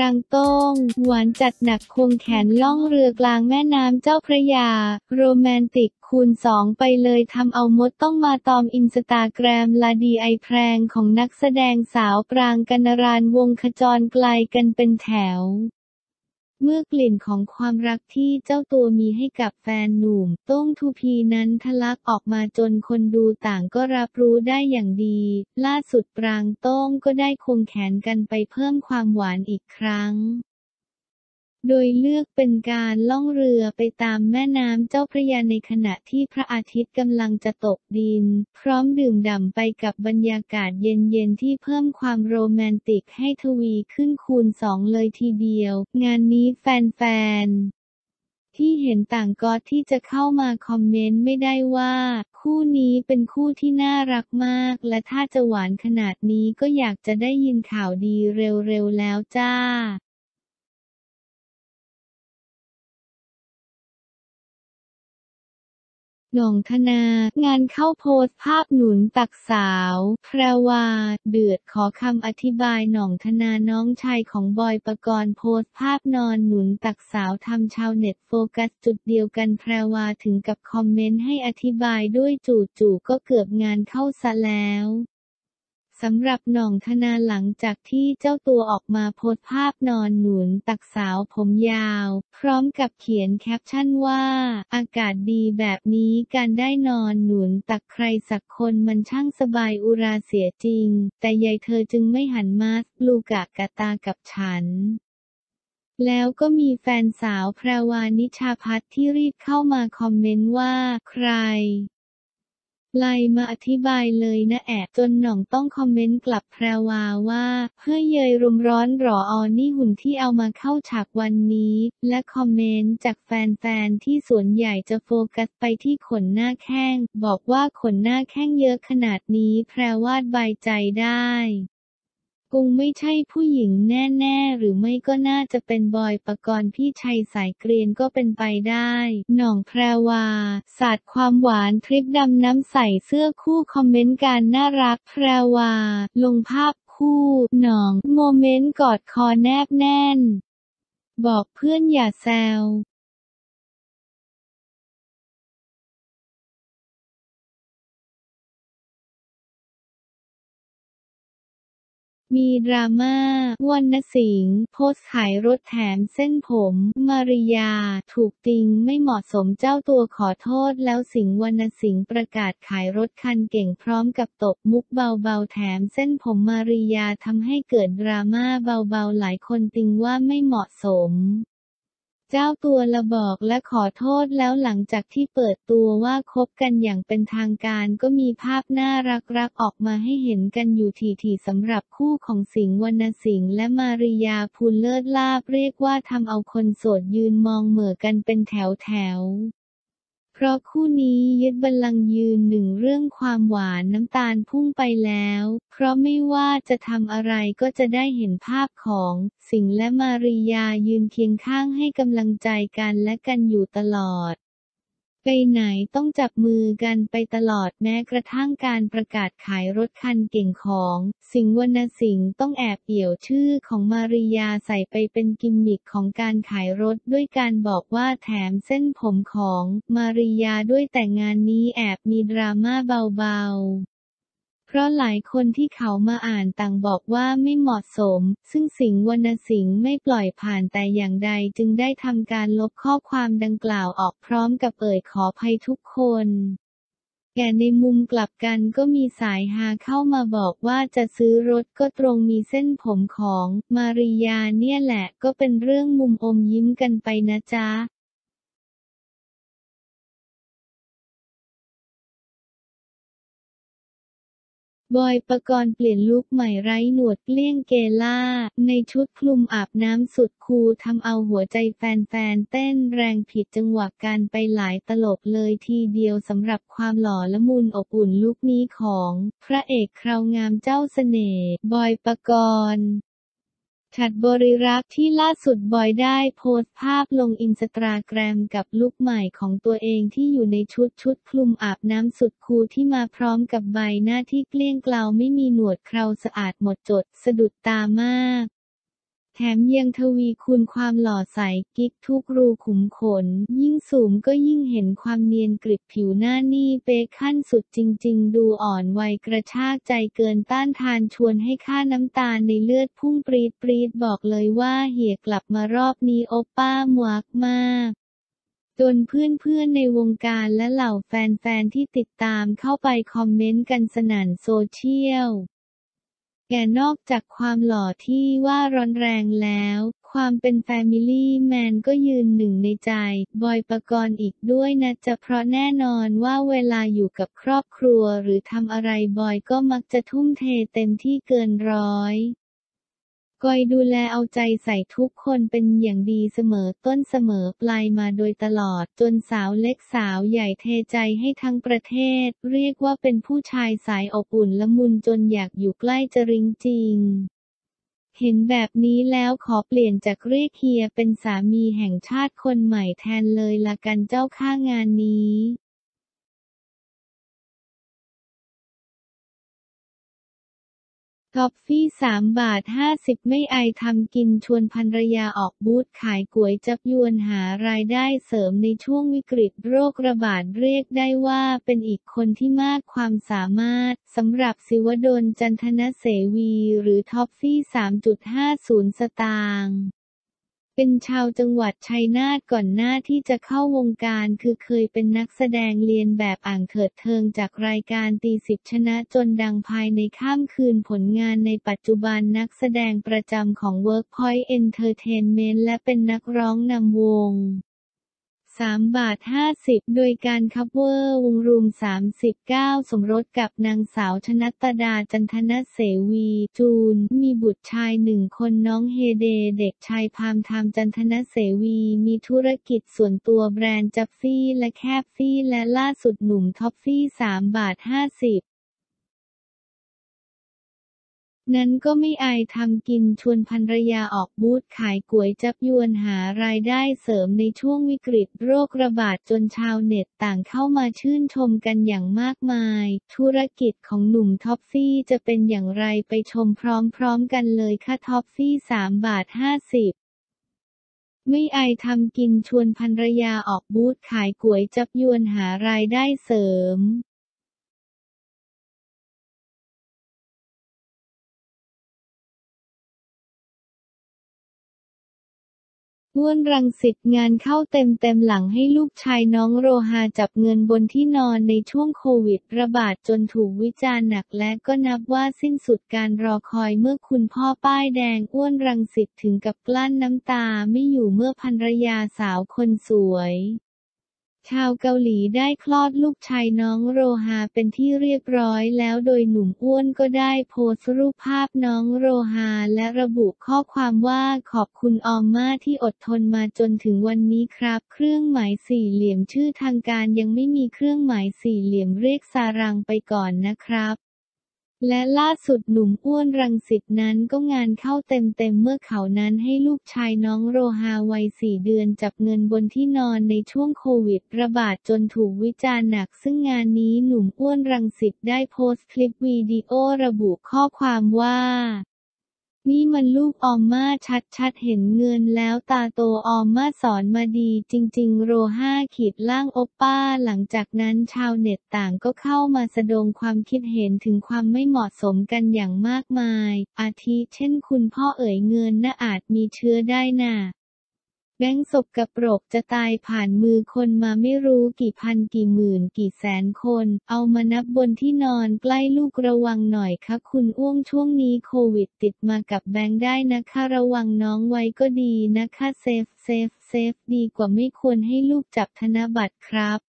รังโต้ง หวานจัดหนักควงแขนล่องเรือกลางแม่น้ำเจ้าพระยา โรแมนติกคูณสองไปเลยทำเอามดต้องมาตอมอินสตาแกรมลาดีไอแพรงของนักแสดงสาวปรางกัณรานวงขจรไกลกันเป็นแถว เมื่อกลิ่นของความรักที่เจ้าตัวมีให้กับแฟนหนุ่ม โต้งทูพีนั้นทะลักออกมาจนคนดูต่างก็รับรู้ได้อย่างดี ล่าสุดปรางโต้งก็ได้คงแขนกันไปเพิ่มความหวานอีกครั้ง โดยเลือกเป็นการล่องเรือไปตามแม่น้ำเจ้าพระยาในขณะที่พระอาทิตย์กำลังจะตกดิน พร้อมดื่มด่ำไปกับบรรยากาศเย็นๆที่เพิ่มความโรแมนติกให้ทวีขึ้นคูณสองเลยทีเดียว งานนี้แฟนๆที่เห็นต่างก็ที่จะเข้ามาคอมเมนต์ไม่ได้ว่า คู่นี้เป็นคู่ที่น่ารักมาก และถ้าจะหวานขนาดนี้ก็อยากจะได้ยินข่าวดีเร็วๆแล้วจ้า หน่องธนา งานเข้าโพสภาพหนุนตักสาว แพรวา เดือดขอคำอธิบายหน่องธนาน้องชายของบอยปกรณ์โพสภาพนอนหนุนตักสาวทำชาวเน็ตโฟกัสจุดเดียวกันแพรวาถึงกับคอมเมนต์ให้อธิบายด้วยจู่ๆก็เกือบงานเข้าซะแล้ว สำหรับหน่องธนาหลังจากที่เจ้าตัวออกมาโพสภาพนอนหนุนตักสาวผมยาว พร้อมกับเขียนแคปชั่นว่า อากาศดีแบบนี้การได้นอนหนุนตักใครสักคนมันช่างสบายอุราเสียจริง แต่ยายเธอจึงไม่หันมาสลูกะกะตากับฉันแล้วก็มีแฟนสาวแพรวานิชาพัฒน์ที่รีบเข้ามาคอมเมนต์ว่า ใคร ไลน์มาอธิบายเลยนะแอบจนหน่องต้องคอมเมนต์กลับแพรวาว่า เพื่อเยยรุมร้อนหรอออนี่หุ่นที่เอามาเข้าฉากวันนี้ และคอมเมนต์จากแฟนๆที่ส่วนใหญ่จะโฟกัสไปที่ขนหน้าแข้ง บอกว่าขนหน้าแข้งเยอะขนาดนี้แพรวาดใบายใจได้ คงไม่ใช่ผู้หญิงแน่ๆ หรือไม่ก็น่าจะเป็นบอยปกรณ์พี่ชัยสายเกรียนก็เป็นไปได้ หน่องแพรวา ศาสาดความหวานทริปดำน้ำใสเสื้อคู่คอมเมนต์การน่ารักแพรวา ลงภาพคู่หน่อง โมเมนต์กอดคอแนบแน่น บอกเพื่อนอย่าแซว มีดราม่าวรรณสิงห์โพสขายรถแถมเส้นผม มาริยา ถูกติงไม่เหมาะสมเจ้าตัวขอโทษแล้วสิงห์วรรณสิงห์ประกาศขายรถคันเก่งพร้อมกับตบมุกเบาๆแถมเส้นผมมาริยาทำให้เกิดดราม่าเบาๆหลายคนติงว่าไม่เหมาะสม เจ้าตัวละบอกและขอโทษแล้วหลังจากที่เปิดตัวว่าคบกันอย่างเป็นทางการก็มีภาพน่ารักๆออกมาให้เห็นกันอยู่ทีๆสำหรับคู่ของสิงห์วรรณสิงห์และมาริยาภูลเลิศลาบเรียกว่าทำเอาคนโสดยืนมองเหม่อกันเป็นแถวๆ เพราะคู่นี้ยึดบัลลังก์ยืนหนึ่งเรื่องความหวานน้ำตาลพุ่งไปแล้ว เพราะไม่ว่าจะทำอะไรก็จะได้เห็นภาพของสิงห์และมาริยายืนเคียงข้างให้กำลังใจกันและกันอยู่ตลอด ไปไหนต้องจับมือกันไปตลอดแม้กระทั่งการประกาศขายรถคันเก่งของ สิงห์วรรณสิงห์ต้องแอบเอี่ยวชื่อของมาริยาใส่ไปเป็นกิมมิคของการขายรถด้วยการบอกว่าแถมเส้นผมของมาริยาด้วยแต่งานนี้แอบมีดราม่าเบาๆ ราะหลายคนที่เขามาอ่านต่างบอกว่าไม่เหมาะสม ซึ่งสิงห์วรรณสิงห์ไม่ปล่อยผ่านแต่อย่างใดจึงได้ทำการลบข้อความดังกล่าวออกพร้อมกับเอ่ยขออภัยทุกคนแต่ในมุมกลับกันก็มีสายฮาเข้ามาบอกว่าจะซื้อรถก็ตรงมีเส้นผมของมาริยาเนี่ยแหละก็เป็นเรื่องมุมอมยิ้มกันไปนะจ๊ะ บอยประกรณ์เปลี่ยนลุคใหม่ไร้หนวดเกลี้ยงเกล่า ในชุดคลุมอาบน้ำสุดคูลทำเอาหัวใจแฟนๆ เต้นแรงผิดจังหวะกันไปหลายตลบเลยทีเดียวสำหรับความหล่อละมุนอบอุ่นลุคนี้ของ พระเอกคราวงามเจ้าเสน่ห์บอยประกรณ์ ฉัดบริรักษ์ที่ล่าสุดบอยได้โพสต์ภาพลงอินสตาแกรมกับลุคใหม่ของตัวเองที่อยู่ในชุดชุดคลุมอาบน้ำสุดคูลที่มาพร้อมกับใบหน้าที่เกลี้ยงเกลาไม่มีหนวดเคราสะอาดหมดจดสะดุดตามาก แถมยังทวีคูณความหล่อใสกิ๊กทุกรูขุมขน ยิ่งสูงก็ยิ่งเห็นความเนียนกริบผิวหน้านี่เป๊ะขั้นสุดจริง ๆ ดูอ่อนวัยกระชากใจเกินต้านทานชวนให้ค่าน้ำตาลในเลือดพุ่งปรีดปรีดบอกเลยว่าเหี่ยกลับมารอบนี้โอป้ามวักมากจนเพื่อนๆในวงการและเหล่าแฟนๆที่ติดตามเข้าไปคอมเมนต์กันสนั่นโซเชียล แต่นอกจากความหล่อที่ว่าร้อนแรงแล้ว ความเป็น family man ก็ยืนหนึ่งในใจ บอยประกรณ์อีกด้วยนะจ๊ะเพราะแน่นอนว่าเวลาอยู่กับครอบครัวหรือทำอะไรบอยก็มักจะทุ่มเทเต็มที่เกินร้อย คอยดูแลเอาใจใส่ทุกคนเป็นอย่างดีเสมอต้นเสมอปลายมาโดยตลอด จนสาวเล็กสาวใหญ่เทใจให้ทั้งประเทศ เรียกว่าเป็นผู้ชายสายอบอุ่นละมุนจนอยากอยู่ใกล้จะริงจริงเห็นแบบนี้แล้วขอเปลี่ยนจากเรียกเฮียเป็นสามีแห่งชาติคนใหม่แทนเลยละกันเจ้าข้างานนี้ ท็อฟฟี่สามบาทห้าสิบไม่ไอทำกินชวนภรรยาออกบูธขายก๋วยจับยวนหารายได้เสริมในช่วงวิกฤตโรคระบาดเรียกได้ว่าเป็นอีกคนที่มากความสามารถสำหรับศิวดลจันทนเสวีหรือท็อฟฟี่ 3.50 สตางค์ เป็นชาวจังหวัดชัยนาทก่อนหน้าที่จะเข้าวงการคือเคยเป็นนักแสดงเลียนแบบอ่างเถิดเทิงจากรายการตีสิบชนะจนดังภายในข้ามคืนผลงานในปัจจุบันนักแสดงประจำของ Workpoint Entertainment และเป็นนักร้องนำวง 3 บาท 50 โดยการ cover วง Room 39 สมรสกับนางสาวชนัตดาจันทนเสวี จูน มีบุตรชายหนึ่งคนน้องเฮเด เด็กชายพามทามจันทนเสวี มีธุรกิจส่วนตัวแบรนด์จัฟฟี่และแคบฟี่และล่าสุดหนุ่มท็อฟฟี่ 3 บาท 50 นั้นก็ไม่อายทำกินชวนภรรยาออกบูธขายก๋วยจั๊บญวนหารายได้เสริมในช่วงวิกฤตโรคระบาดจนชาวเน็ตต่างเข้ามาชื่นชมกันอย่างมากมาย ธุรกิจของหนุ่มท็อฟฟี่จะเป็นอย่างไรไปชมพร้อมๆกันเลยค่ะท็อฟฟี่3บาท50ไม่อายทำกินชวนภรรยาออกบูธขายก๋วยจั๊บญวนหารายได้เสริม อ้วนรังสิตงานเข้าเต็มเต็มหลังให้ลูกชายน้องโรฮาจับเงินบนที่นอนในช่วงโควิด ระบาดจนถูกวิจารณ์หนักและก็นับว่าสิ้นสุดการรอคอยเมื่อคุณพ่อป้ายแดงอ้วนรังสิตถึงกับกลั้นน้ำตาไม่อยู่เมื่อภรรยาสาวคนสวย ชาวเกาหลีได้คลอดลูกชายน้องโรฮาเป็นที่เรียบร้อยแล้วโดยหนุ่มอ้วนก็ได้โพสต์รูปภาพน้องโรฮาและระบุข้อความว่าขอบคุณออมมาที่อดทนมาจนถึงวันนี้ครับ เครื่องหมายสี่เหลี่ยมชื่อทางการยังไม่มีเครื่องหมายสี่เหลี่ยมเรียกซารังไปก่อนนะครับ และล่าสุดหนุ่มอ้วนรังสิตนั้นก็งานเข้าเต็มๆเมื่อเขานั้นให้ลูกชายน้องโรฮาวัยสี่เดือนจับเงินบนที่นอนในช่วงโควิดระบาดจนถูกวิจารณ์หนัก ซึ่งงานนี้หนุ่มอ้วนรังสิตได้โพสต์คลิปวิดีโอระบุข้อความว่า นี่มันลูกออมมาชัดๆ เห็นเงินแล้วตาโตออมมาสอนมาดี จริง ๆ โรห้าขีดล่างโอป้า หลังจากนั้นชาวเน็ตต่างก็เข้ามาแสดงความคิดเห็นถึงความไม่เหมาะสมกันอย่างมากมาย อาทิเช่นคุณพ่อเอ๋ยเงินน่าอาจมีเชื้อได้น่ะ แบงค์ศพกับปรกจะตายผ่านมือคนมาไม่รู้กี่พันกี่หมื่นกี่แสนคน เอามานับบนที่นอนใกล้ลูกระวังหน่อยคะคุณอ้วนช่วงนี้โควิดติดมากับแบงค์ได้นะคะระวังน้องไว้ก็ดีนะคะ safe safe safe ดีกว่าไม่ควรให้ลูกจับธนบัตรครับ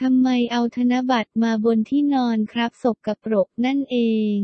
ทำไมเอาธนบัตรมาบนที่นอนครับศพกับปรกนั่นเอง